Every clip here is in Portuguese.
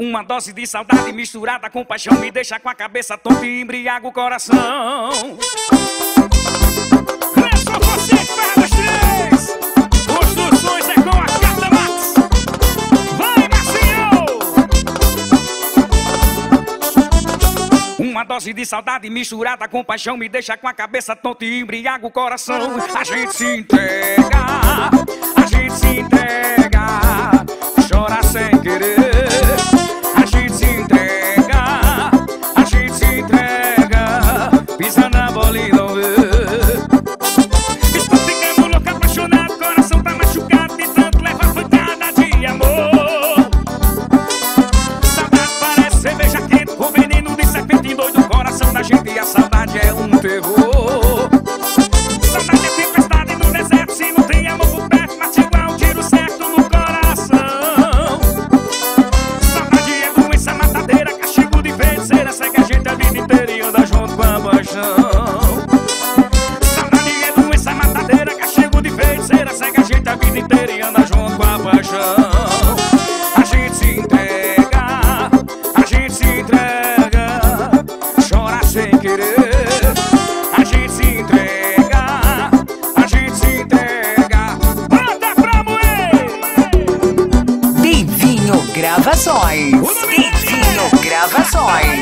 Uma dose de saudade misturada com paixão me deixa com a cabeça tonta e embriago o coração. É você que dos três. É com a Carta Max. Vai, Marcinho! Uma dose de saudade misturada com paixão me deixa com a cabeça tonta e embriago o coração. A gente se entrega, a gente se entrega, chora sem querer. Gravações. Dentinho Gravações.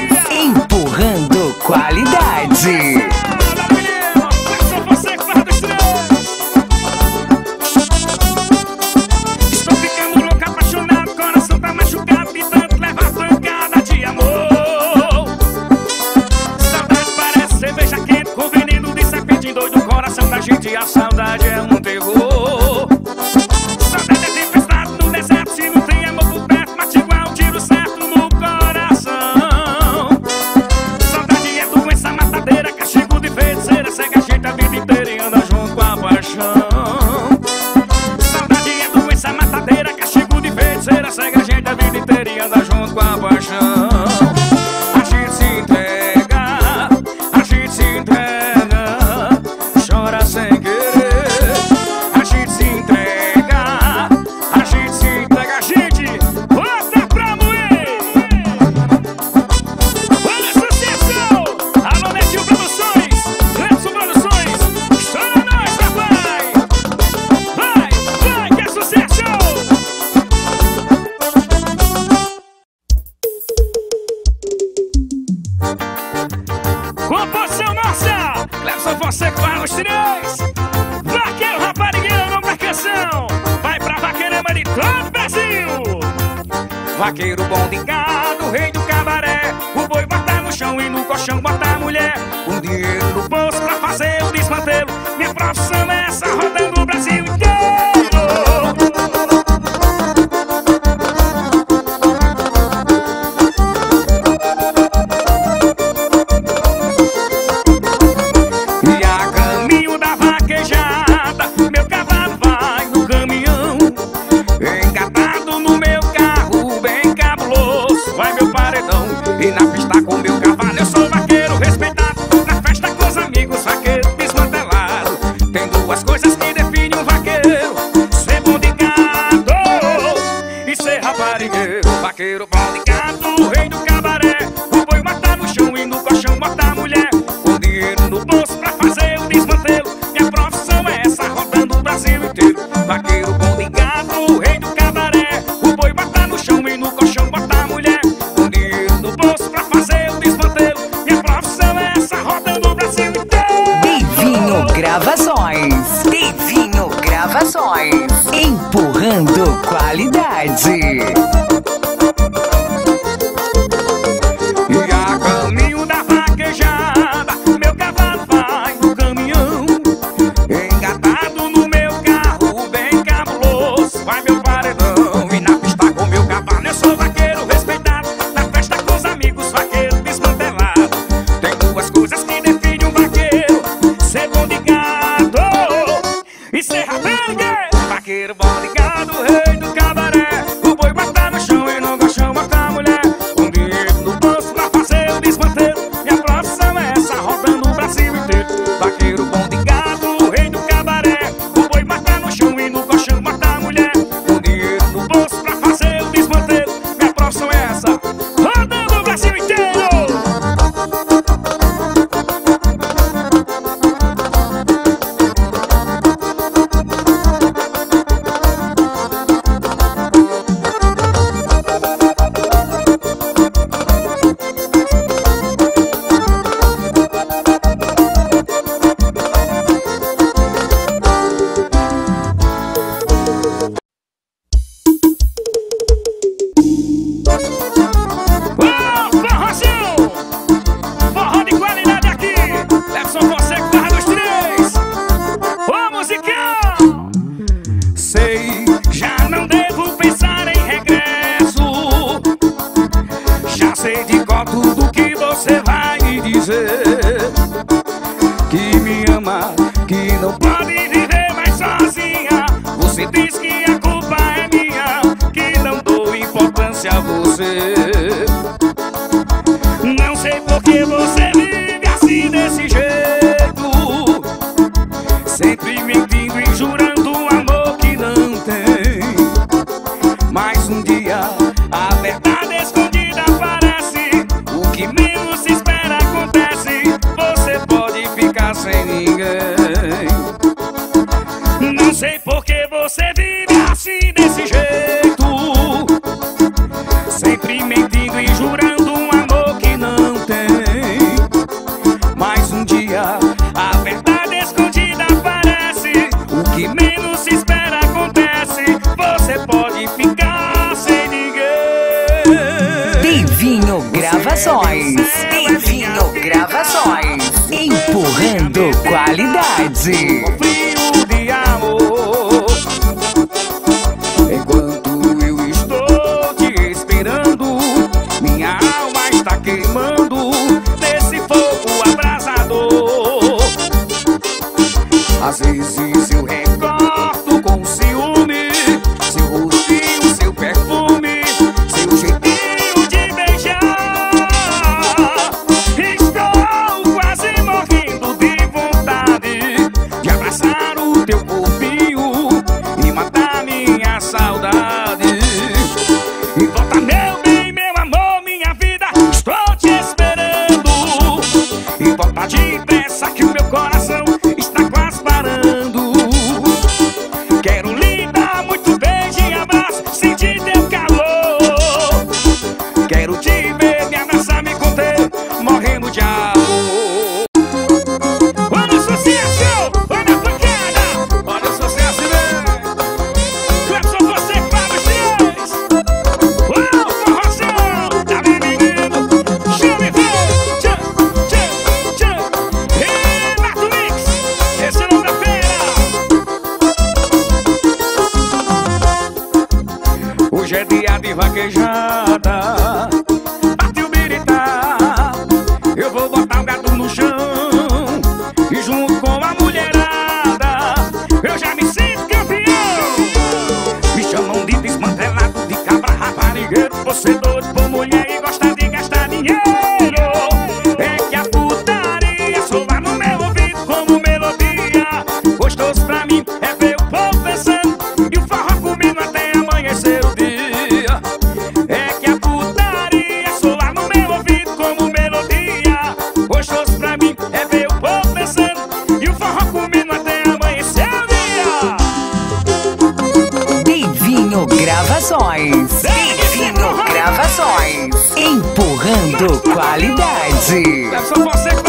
vaqueiro bom de gado, rei do cabaré. O boi bota no chão e no colchão bota a mulher. O dinheiro no bolso pra fazer o desmantelo. Minha profissão é essa roda Gravações. Devinho Gravações. Empurrando qualidade. Gravações. Tempinho Gravações. Empurrando qualidade. gaguejar. qualidade. É só você que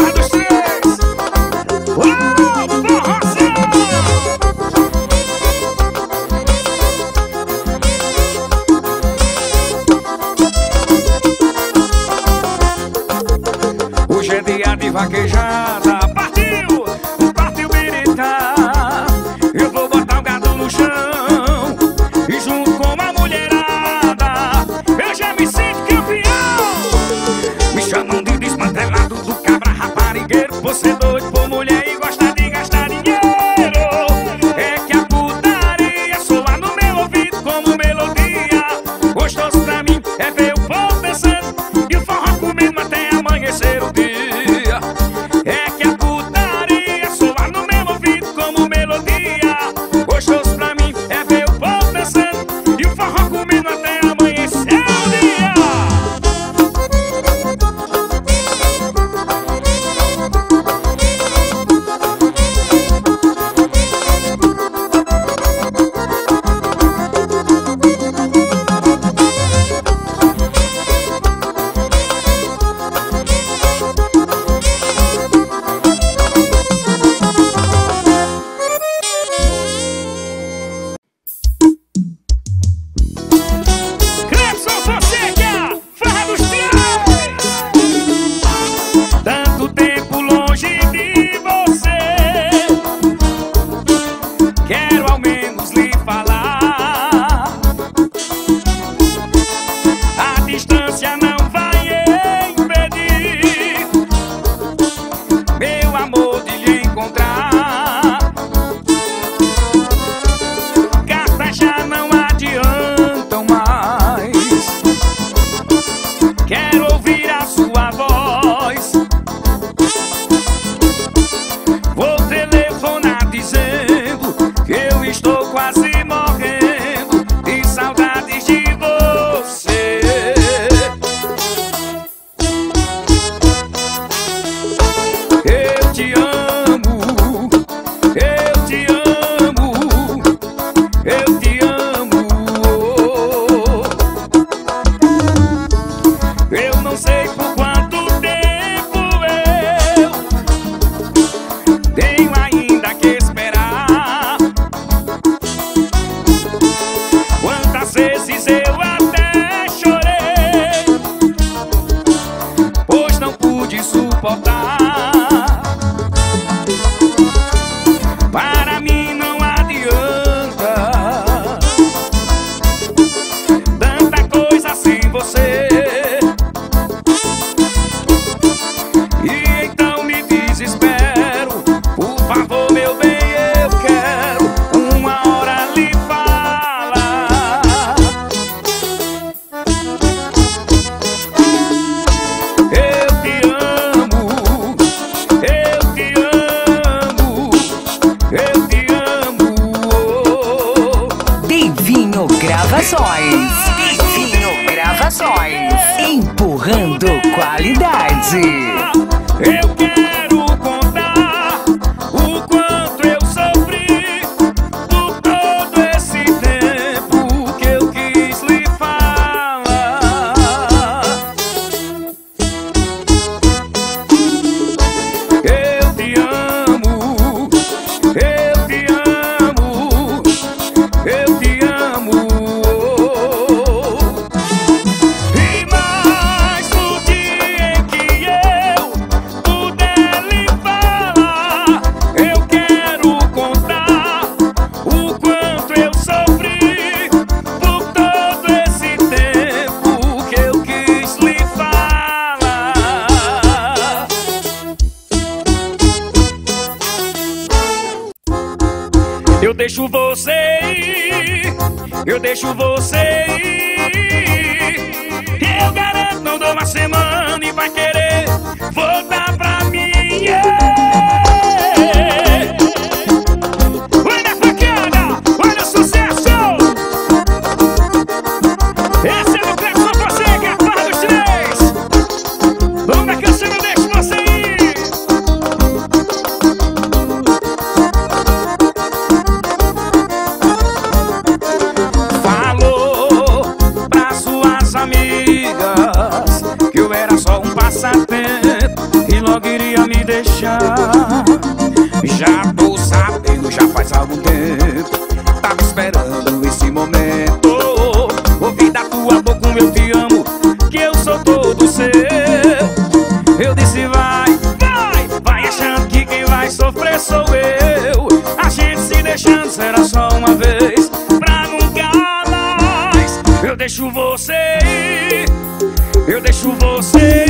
encontrar. Eu deixo você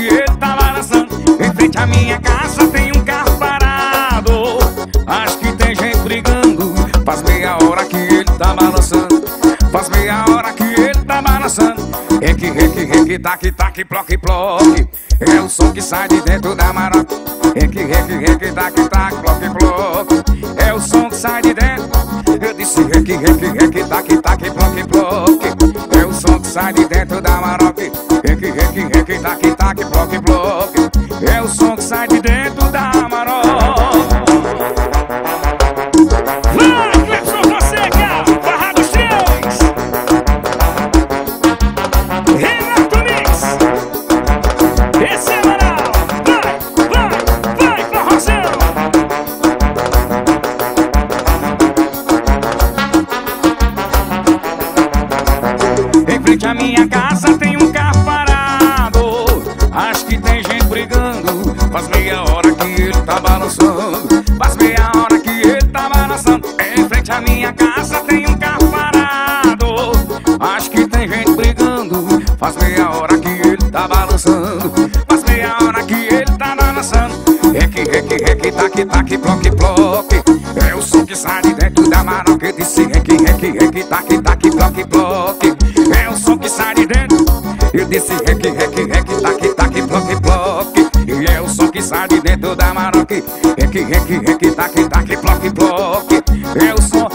que ele tá tava dançando Em frente à minha casa tem um carro parado. Acho que tem gente brigando Faz meia hora que ele tá balançando. Faz meia hora que ele tá balançando. É que, rec, rec, tac, tac, ploc, ploc É o som que sai de dentro da maroca. É que, rec, rec, tac, tac, ploc, ploc É o som que sai de dentro. Eu disse, rec, rec, é tac, tac, ploc, ploc É o som que sai de dentro. side with the vontade dentro da maroqueta Esse rec, rec, rec, tac, tac, bloque, bloque É o som que sai de dentro. Eu disse rec, rec, rec, tac, tac, bloque, bloque E é o som que sai de dentro da maroqueta. Rec, rec, rec, tac, tac, bloque, bloque É o som